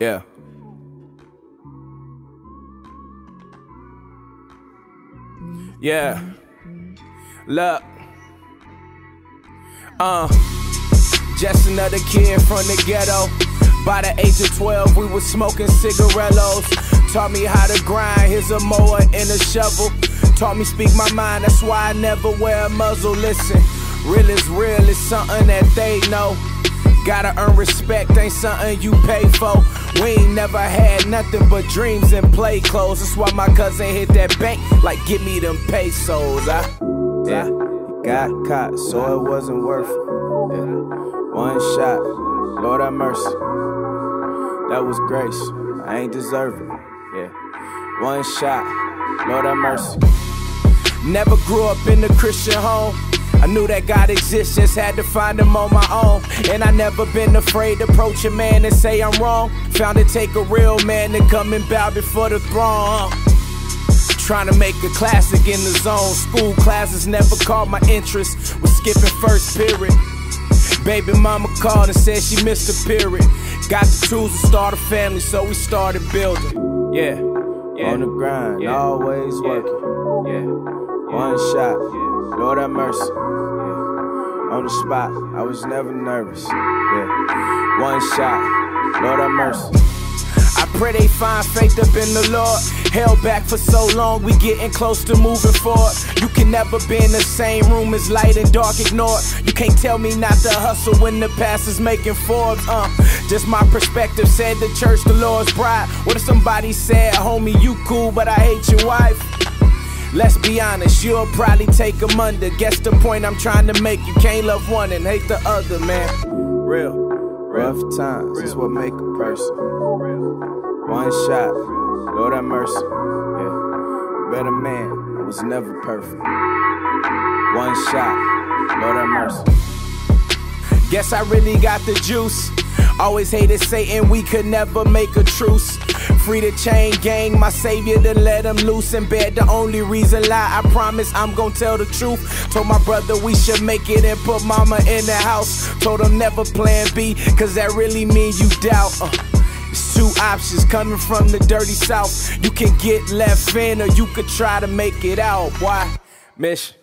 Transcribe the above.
Yeah. Yeah. Look. Uh. Just another kid from the ghetto. By the age of 12, we was smoking cigarillos. Taught me how to grind, here's a mower and a shovel. Taught me speak my mind, that's why I never wear a muzzle. Listen, real is real, it's something that they know. Gotta earn respect, ain't something you pay for. We ain't never had nothing but dreams and play clothes. That's why my cousin hit that bank, like, give me them pesos. I, yeah, got caught, so it wasn't worth it. Yeah. One shot, Lord have mercy. That was grace, I ain't deserve it. Yeah, one shot, Lord have mercy. Never grew up in a Christian home. I knew that God exists, just had to find him on my own. And I never been afraid to approach a man and say I'm wrong. Found it take a real man to come and bow before the throne. Trying to make a classic in the zone. School classes never caught my interest. Was skipping first period. Baby mama called and said she missed a period. Got the tools to start a family, so we started building. Yeah, yeah. on the grind, yeah. always working. Yeah, one shot, Lord have mercy. Yeah. On the spot, I was never nervous. Yeah, one shot, Lord have mercy. I pray they find faith up in the Lord. Held back for so long, we getting close to moving forward. You can never be in the same room as light and dark ignored. You can't tell me not to hustle when the past is making Forbes. Uh, just my perspective said the church, the Lord's bride. What if somebody said, homie, you cool, but I hate your wife? Let's be honest, you'll probably take them under. Guess the point I'm trying to make. You can't love one and hate the other, man. Real, rough times is what make a person. One shot, Lord have mercy. Yeah, better man, I was never perfect. One shot, Lord have mercy. Guess I really got the juice. Always hated Satan, we could never make a truce. Free the chain gang, my savior to let him loose and bed. The only reason lie, I promise I'm gonna tell the truth. Told my brother we should make it and put mama in the house. Told him never plan B, cause that really mean you doubt. Uh. It's two options coming from the dirty south. You can get left in or you could try to make it out. Why? Mission.